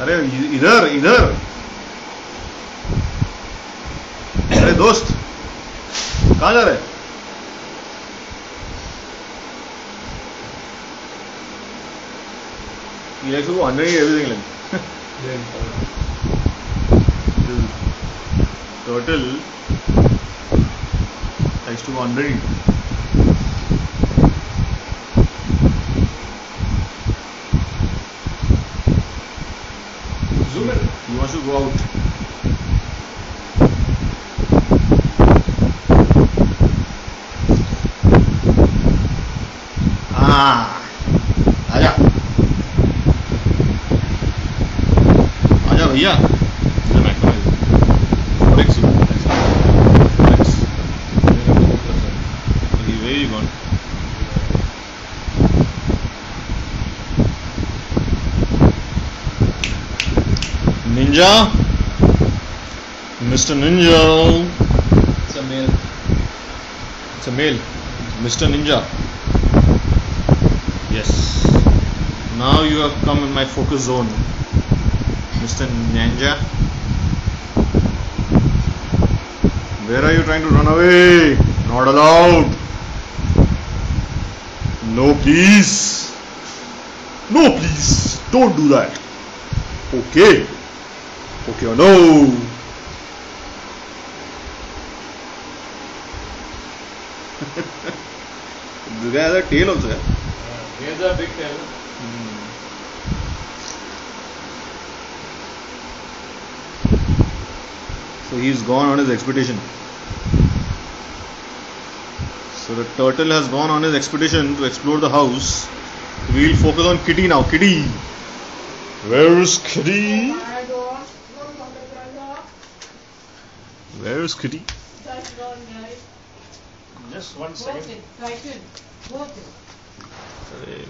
अरे इधर इधर अरे दोस्त कहाँ जा रहे हैं? He likes to go underneath everything like turtle likes to go underneath. Zoom in. He wants to go out. Ah, आजा आजा भैया इधर मैं खड़ा हूँ। और एक सुन Rex. He- where you gone? Ninja, Mr. Ninja. It's a male. It's a male. Mr. Ninja. Yes. Now you have come in my focus zone. Mr. Ninja. Where are you trying to run away? Not allowed. No, please. No, please. Don't do that. Okay. Okay or no? This guy has a tail also, yeah? Here's a big tail. Hmm. So he's gone on his expedition. So the turtle has gone on his expedition to explore the house. We'll focus on Kitty now. Kitty! Where's Kitty? Where's Kitty? Just one Walk it, right in, walk it. Arey,